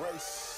Race.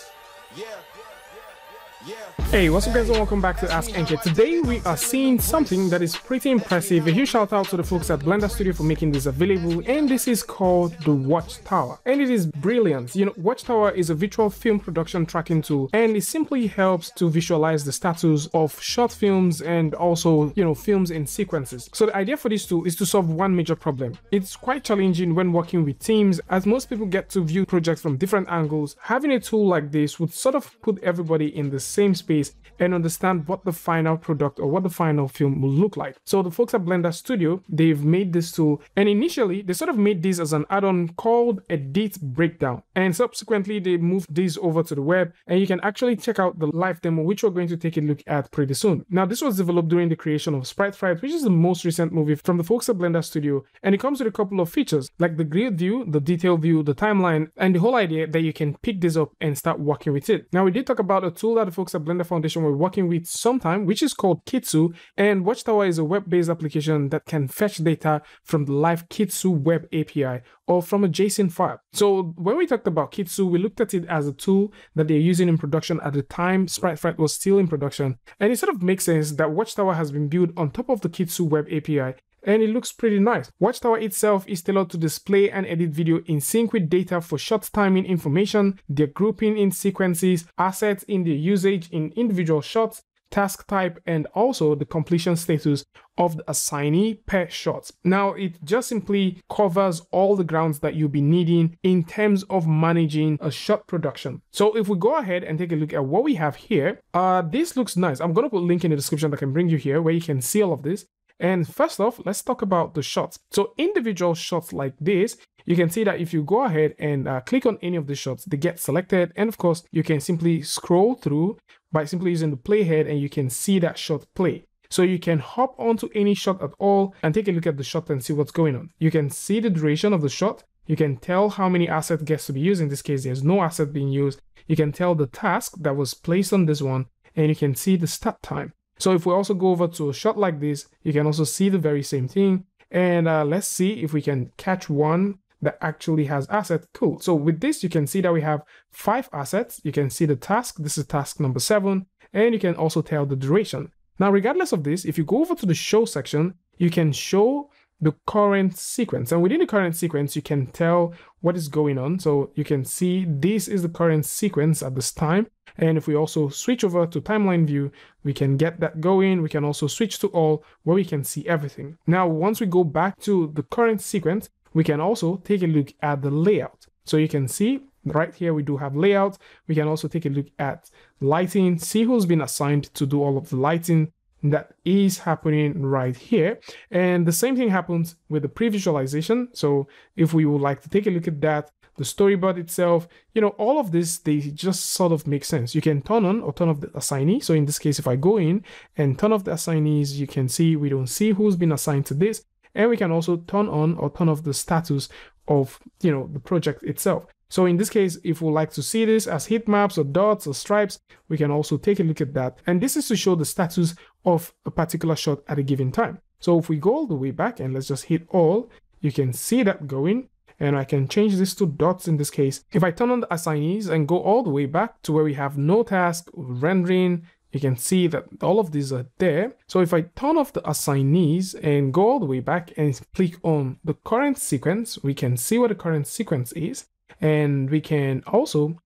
Hey, what's up guys and welcome back to Ask NK. Today we are seeing something that is pretty impressive. A huge shout out to the folks at Blender Studio for making this available and this is called the Watchtower and it is brilliant. You know, Watchtower is a virtual film production tracking tool and it simply helps to visualize the status of short films and also, you know, films in sequences. So the idea for this tool is to solve one major problem. It's quite challenging when working with teams as most people get to view projects from different angles. Having a tool like this would sort of put everybody in the same space and understand what the final product or what the final film will look like. So the folks at Blender Studio, they've made this tool and initially they sort of made this as an add-on called Edit Breakdown and subsequently they moved this over to the web and you can actually check out the live demo which we're going to take a look at pretty soon. Now this was developed during the creation of Sprite Fright which is the most recent movie from the folks at Blender Studio and it comes with a couple of features like the grid view, the detail view, the timeline and the whole idea that you can pick this up and start working with it. Now we did talk about a tool that the folks at Blender Foundation we're working with sometime, which is called Kitsu. And Watchtower is a web-based application that can fetch data from the live Kitsu web API or from a JSON file. So when we talked about Kitsu, we looked at it as a tool that they're using in production at the time Sprite Fright was still in production. And it sort of makes sense that Watchtower has been built on top of the Kitsu web API and it looks pretty nice. Watchtower itself is tailored to display and edit video in sync with data for shot timing information, their grouping in sequences, assets in their usage in individual shots, task type, and also the completion status of the assignee per shot. Now, it just simply covers all the grounds that you'll be needing in terms of managing a shot production. So if we go ahead and take a look at what we have here, uh, this looks nice. I'm to put a link in the description that can bring you here where you can see all of this. And first off, let's talk about the shots. So individual shots like this, you can see that if you go ahead and uh, click on any of the shots, they get selected. And of course, you can simply scroll through by simply using the playhead and you can see that shot play. So you can hop onto any shot at all and take a look at the shot and see what's going on. You can see the duration of the shot. You can tell how many asset gets to be used. In this case, there's no asset being used. You can tell the task that was placed on this one and you can see the start time. So if we also go over to a shot like this, you can also see the very same thing. And uh, let's see if we can catch one that actually has asset. Cool. So with this, you can see that we have five assets. You can see the task. This is task number seven. And you can also tell the duration. Now, regardless of this, if you go over to the show section, you can show the current sequence. And within the current sequence, you can tell what is going on. So you can see this is the current sequence at this time. And if we also switch over to timeline view, we can get that going. We can also switch to all where we can see everything. Now, once we go back to the current sequence, we can also take a look at the layout. So you can see right here, we do have layout. We can also take a look at lighting, see who's been assigned to do all of the lighting that is happening right here. And the same thing happens with the pre-visualization. So if we would like to take a look at that, the storyboard itself, you know, all of this, they just sort of make sense. You can turn on or turn off the assignee. So in this case, if I go in and turn off the assignees, you can see we don't see who's been assigned to this. And we can also turn on or turn off the status of, you know, the project itself. So in this case, if we like to see this as heat maps or dots or stripes, we can also take a look at that. And this is to show the status of a particular shot at a given time. So if we go all the way back and let's just hit all, you can see that going and I can change this to dots in this case. If I turn on the assignees and go all the way back to where we have no task, rendering, you can see that all of these are there. So if I turn off the assignees and go all the way back and click on the current sequence, we can see what the current sequence is. And we can also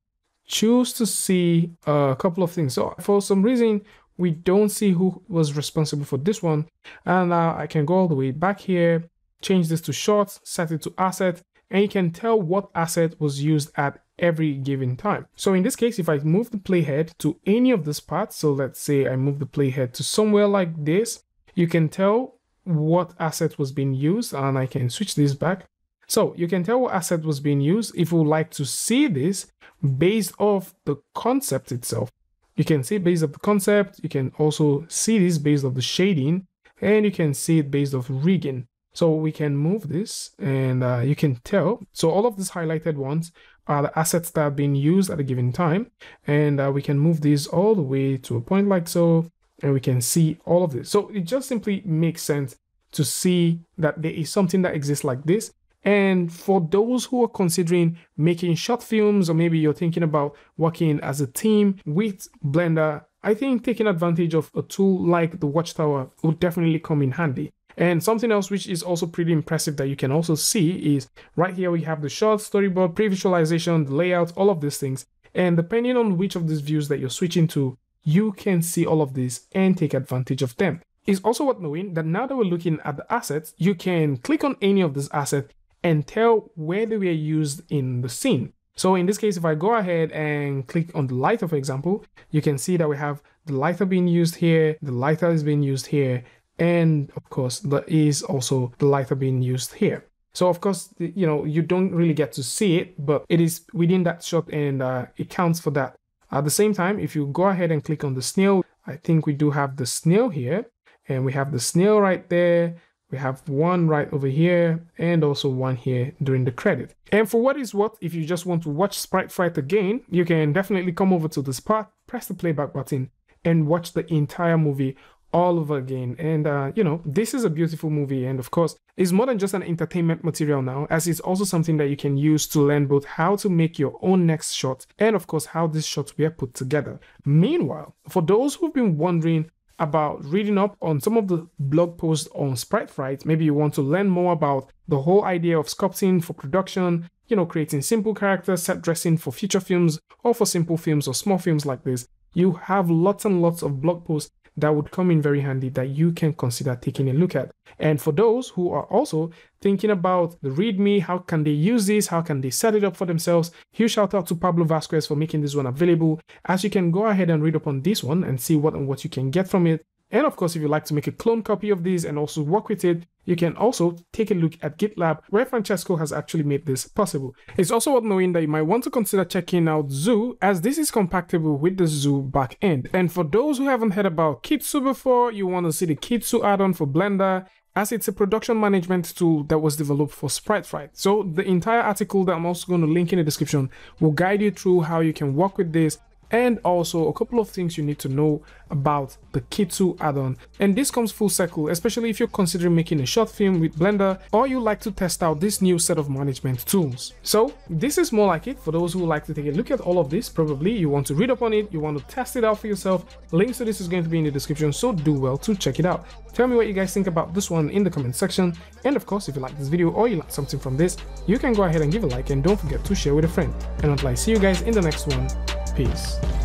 choose to see a couple of things. So for some reason, we don't see who was responsible for this one. And now I can go all the way back here, change this to short, set it to asset, and you can tell what asset was used at every given time. So in this case, if I move the playhead to any of this parts, so let's say I move the playhead to somewhere like this, you can tell what asset was being used and I can switch this back. So you can tell what asset was being used. If you would like to see this based off the concept itself, you can see based off the concept. You can also see this based off the shading and you can see it based off rigging. So we can move this and uh, you can tell. So all of these highlighted ones are the assets that are being used at a given time. And uh, we can move these all the way to a point like so, and we can see all of this. So it just simply makes sense to see that there is something that exists like this And for those who are considering making short films, or maybe you're thinking about working as a team with Blender, I think taking advantage of a tool like the Watchtower would definitely come in handy. And something else which is also pretty impressive that you can also see is right here we have the shot, storyboard, pre-visualization, layout, all of these things. And depending on which of these views that you're switching to, you can see all of this and take advantage of them. It's also worth knowing that now that we're looking at the assets, you can click on any of these assets and tell where they were used in the scene. So in this case, if I go ahead and click on the lighter, for example, you can see that we have the lighter being used here, the lighter is being used here, and of course, there is also the lighter being used here. So of course, you know, you don't really get to see it, but it is within that shot and uh, it counts for that. At the same time, if you go ahead and click on the snail, I think we do have the snail here and we have the snail right there. We have one right over here and also one here during the credit. And for what is what, if you just want to watch Sprite Fright again, you can definitely come over to this part, press the playback button and watch the entire movie all over again. And, uh, you know, this is a beautiful movie. And of course, it's more than just an entertainment material now, as it's also something that you can use to learn both how to make your own next shot and, of course, how these shots were put together. Meanwhile, for those who've been wondering about reading up on some of the blog posts on Sprite Fright, maybe you want to learn more about the whole idea of sculpting for production, you know, creating simple characters, set dressing for future films, or for simple films or small films like this, you have lots and lots of blog posts that would come in very handy that you can consider taking a look at. And for those who are also thinking about the README, how can they use this? How can they set it up for themselves? Huge shout out to Pablo Vazquez for making this one available. As you can go ahead and read up on this one and see what and what you can get from it. And of course, if you'd like to make a clone copy of this and also work with it, you can also take a look at GitLab where Francesco has actually made this possible. It's also worth knowing that you might want to consider checking out Zou as this is compatible with the Zou backend. And for those who haven't heard about Kitsu before, you want to see the Kitsu add-on for Blender as it's a production management tool that was developed for Sprite Fright. So the entire article that I'm also going to link in the description will guide you through how you can work with this and also a couple of things you need to know about the Kitsu add-on. And this comes full circle, especially if you're considering making a short film with Blender or you like to test out this new set of management tools. So this is more like it for those who like to take a look at all of this. Probably you want to read up on it, you want to test it out for yourself. Links to this is going to be in the description, so do well to check it out. Tell me what you guys think about this one in the comment section. And of course, if you like this video or you like something from this, you can go ahead and give a like and don't forget to share with a friend. And until I see you guys in the next one, Peace.